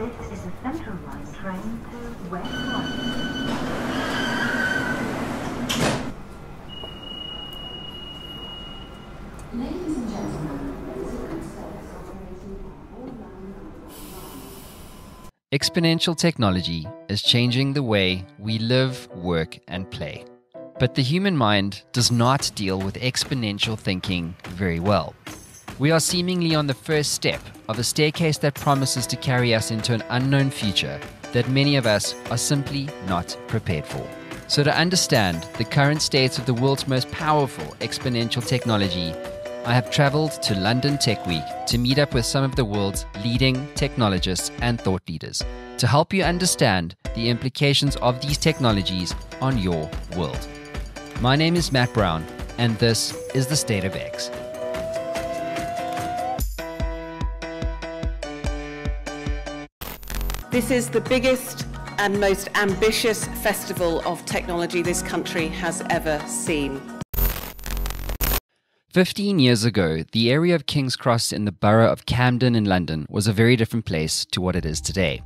This is a Central Line train to West London. Ladies and gentlemen, Exponential technology is changing the way we live, work, and play. But the human mind does not deal with exponential thinking very well. We are seemingly on the first step of a staircase that promises to carry us into an unknown future that many of us are simply not prepared for. So, to understand the current state of the world's most powerful exponential technology, I have traveled to London Tech Week to meet up with some of the world's leading technologists and thought leaders to help you understand the implications of these technologies on your world. My name is Matt Brown, and this is the State of X. This is the biggest and most ambitious festival of technology this country has ever seen. 15 years ago, the area of King's Cross in the borough of Camden in London was a very different place to what it is today.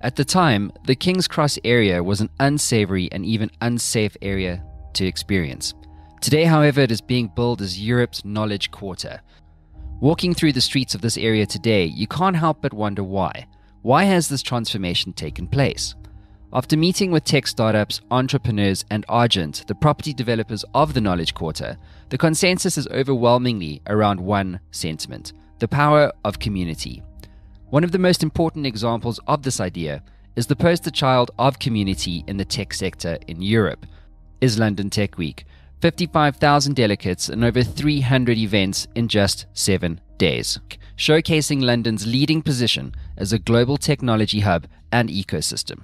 At the time, the King's Cross area was an unsavory and even unsafe area to experience. Today, however, it is being billed as Europe's knowledge quarter. Walking through the streets of this area today, you can't help but wonder why. Why has this transformation taken place? After meeting with tech startups, entrepreneurs, and Argent, the property developers of the Knowledge Quarter, the consensus is overwhelmingly around one sentiment the power of community. One of the most important examples of this idea is the poster child of community in the tech sector in Europe, is London Tech Week. 55,000 delegates and over 300 events in just seven days, showcasing London's leading position as a global technology hub and ecosystem.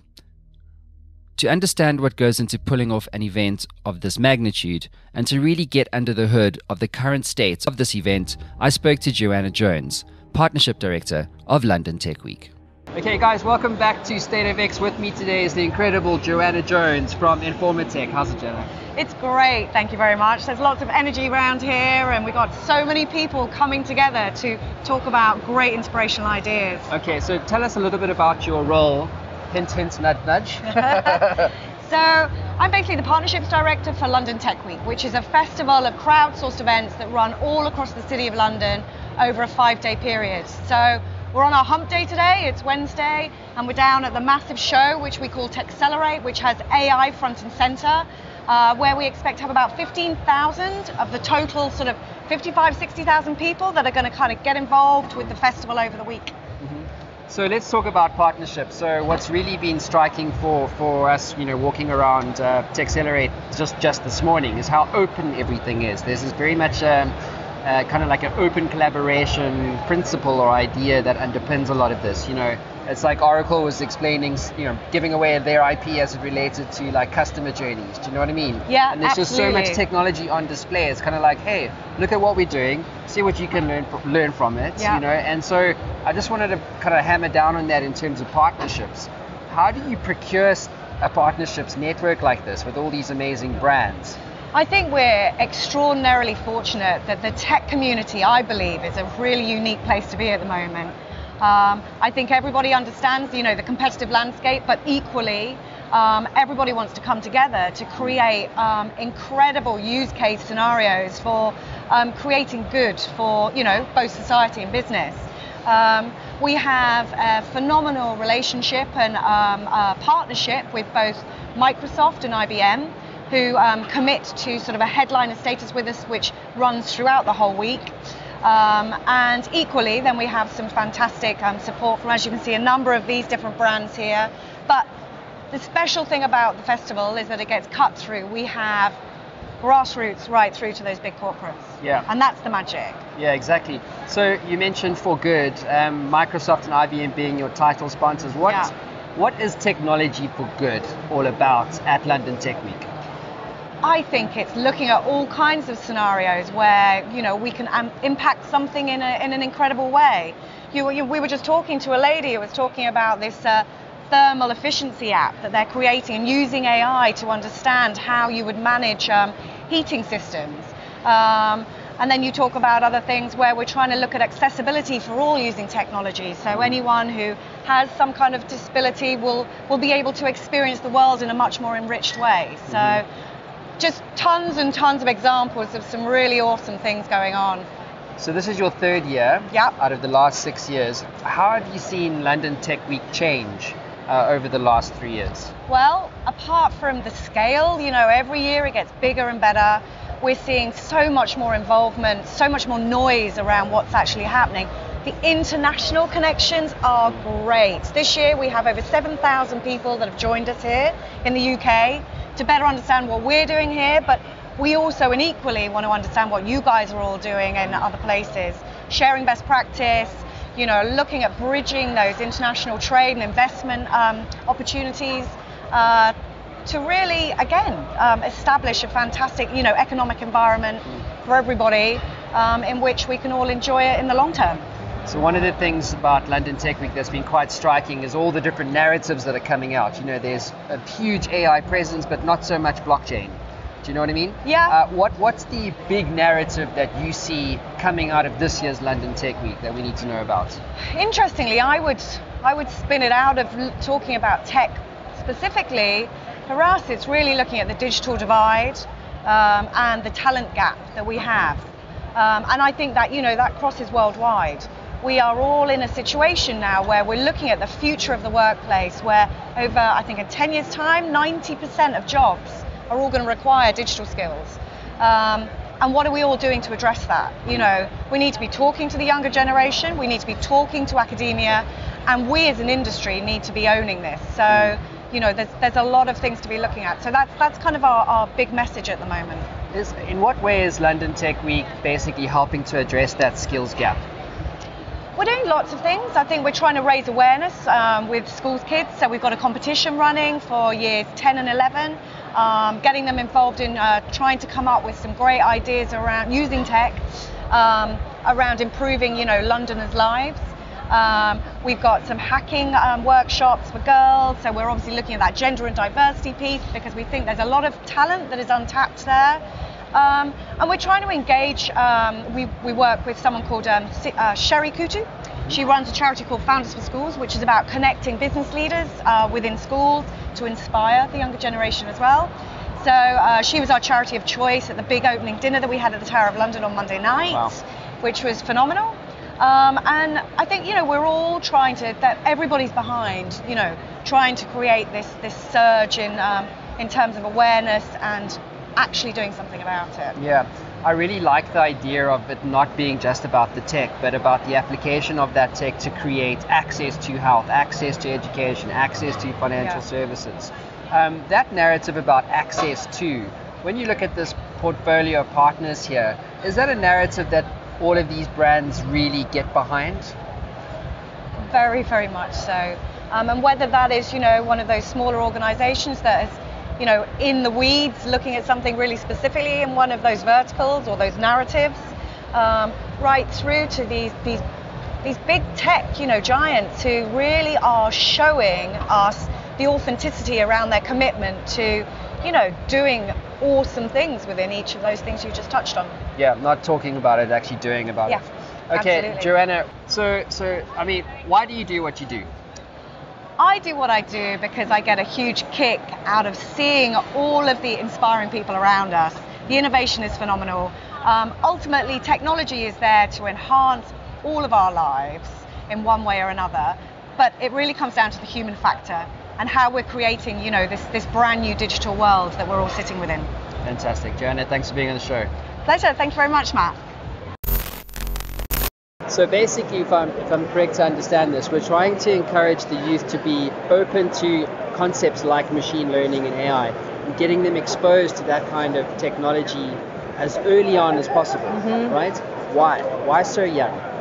To understand what goes into pulling off an event of this magnitude and to really get under the hood of the current state of this event, I spoke to Joanna Jones, Partnership Director of London Tech Week. Okay, guys, welcome back to State of X. With me today is the incredible Joanna Jones from Informa Tech. How's it, Joanna? It's great, thank you very much. There's lots of energy around here, and we've got so many people coming together to talk about great inspirational ideas. Okay, so tell us a little bit about your role. Hint, hint, nudge, nudge. So, I'm basically the partnerships director for London Tech Week, which is a festival of crowdsourced events that run all across the city of London over a five day period. So, we're on our hump day today, it's Wednesday, and we're down at the massive show which we call TechXLR8, which has AI front and center, uh, where we expect to have about 15,000 of the total sort of 55, 60,000 people that are going to kind of get involved with the festival over the week. So let's talk about partnerships. So what's really been striking for, for us, you know, walking around uh, TechXLR8 just just this morning is how open everything is. There's very much um, uh, kind of like an open collaboration principle or idea that underpins a lot of this. You know, it's like Oracle was explaining, you know, giving away their IP as it related to like customer journeys. Do you know what I mean? Yeah, And there's just so much technology on display. It's kind of like, hey, look at what we're doing. See what you can learn fr- learn from it. Yeah. You know, and so I just wanted to kind of hammer down on that in terms of partnerships. How do you procure a partnerships network like this with all these amazing brands? I think we're extraordinarily fortunate that the tech community, I believe, is a really unique place to be at the moment. Um, I think everybody understands, you know, the competitive landscape, but equally, um, everybody wants to come together to create um, incredible use case scenarios for um, creating good for, you know, both society and business. Um, we have a phenomenal relationship and um, a partnership with both Microsoft and IBM, who um, commit to sort of a headliner status with us, which runs throughout the whole week. Um, and equally, then we have some fantastic um, support from, as you can see, a number of these different brands here. But the special thing about the festival is that it gets cut through. We have grassroots right through to those big corporates. Yeah. And that's the magic. Yeah, exactly. So you mentioned for good, um, Microsoft and IBM being your title sponsors. What Yeah. what is technology for good all about at London Tech Week? I think it's looking at all kinds of scenarios where you know we can um, impact something in, a, in an incredible way. You, you, we were just talking to a lady who was talking about this uh, thermal efficiency app that they're creating and using AI to understand how you would manage um, heating systems. Um, and then you talk about other things where we're trying to look at accessibility for all using technology. So anyone who has some kind of disability will, will be able to experience the world in a much more enriched way. So just tons and tons of examples of some really awesome things going on. So this is your third year Yep. out of the last six years. How have you seen London Tech Week change uh, over the last three years? Well, apart from the scale, you know, every year it gets bigger and better. We're seeing so much more involvement, so much more noise around what's actually happening. The international connections are great. This year we have over 7,000 people that have joined us here in the UK to better understand what we're doing here, but we also and equally want to understand what you guys are all doing in other places, sharing best practice, you know, looking at bridging those international trade and investment um, opportunities uh, to really, again, um, establish a fantastic, you know, economic environment for everybody um, in which we can all enjoy it in the long term. So one of the things about London Tech Week that's been quite striking is all the different narratives that are coming out. You know, there's a huge AI presence, but not so much blockchain. Do you know what I mean? Yeah. Uh, what What's the big narrative that you see coming out of this year's London Tech Week that we need to know about? Interestingly, I would I would spin it out of talking about tech specifically. For us, it's really looking at the digital divide um, and the talent gap that we have. Um, and I think that you know that crosses worldwide. We are all in a situation now where we're looking at the future of the workplace, where over I think in 10 years' time, 90% of jobs are all going to require digital skills. Um, and what are we all doing to address that? You know, we need to be talking to the younger generation, we need to be talking to academia, and we as an industry need to be owning this. So, you know, there's, there's a lot of things to be looking at. So that's, that's kind of our, our big message at the moment. Is, in what way is London Tech Week basically helping to address that skills gap? We're doing lots of things. I think we're trying to raise awareness um, with schools kids. So we've got a competition running for years 10 and 11, um, getting them involved in uh, trying to come up with some great ideas around using tech, um, around improving, you know, Londoners' lives. Um, we've got some hacking um, workshops for girls, so we're obviously looking at that gender and diversity piece because we think there's a lot of talent that is untapped there. Um, and we're trying to engage. Um, we, we work with someone called um, uh, Sherry Coutu. She runs a charity called Founders for Schools, which is about connecting business leaders uh, within schools to inspire the younger generation as well. So uh, she was our charity of choice at the big opening dinner that we had at the Tower of London on Monday night, Wow. which was phenomenal. Um, and I think you know we're all trying to that everybody's behind you know trying to create this this surge in um, in terms of awareness and actually doing something about it. Yeah, I really like the idea of it not being just about the tech, but about the application of that tech to create access to health, access to education, access to financial Yeah. services. Um, that narrative about access to, when you look at this portfolio of partners here, is that a narrative that all of these brands really get behind? Very, very much so. Um, and whether that is, you know, one of those smaller organisations that is, you know, in the weeds, looking at something really specifically in one of those verticals or those narratives, um, right through to these these these big tech, you know, giants who really are showing us the authenticity around their commitment to, you know, doing awesome things within each of those things you just touched on. Yeah, not talking about it, actually doing about Yeah, it. Okay, absolutely. Joanna. So, so I mean, why do you do what you do? I do what I do because I get a huge kick out of seeing all of the inspiring people around us. The innovation is phenomenal. Um, ultimately, technology is there to enhance all of our lives in one way or another, but it really comes down to the human factor and how we're creating, you know, this, this brand new digital world that we're all sitting within. Fantastic, Joanna. Thanks for being on the show. Pleasure. Thank you very much, Matt. So basically, if I'm, if I'm correct to understand this, we're trying to encourage the youth to be open to concepts like machine learning and AI, and getting them exposed to that kind of technology as early on as possible, mm-hmm. right? Why? Why so young?